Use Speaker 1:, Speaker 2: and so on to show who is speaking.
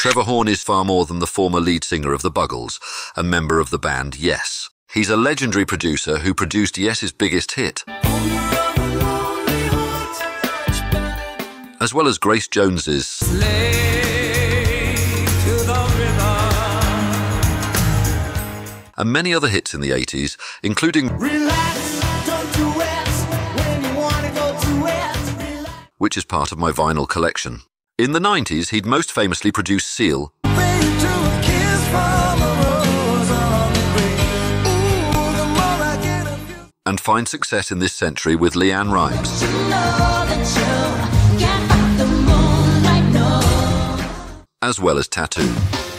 Speaker 1: Trevor Horn is far more than the former lead singer of the Buggles, a member of the band Yes. He's a legendary producer who produced Yes's biggest hit. As well as Grace Jones's and many other hits in the 80s, including which is part of my vinyl collection. In the 90s, he'd most famously produced Seal and find success in this century with LeAnn Rimes. As well as Tatu.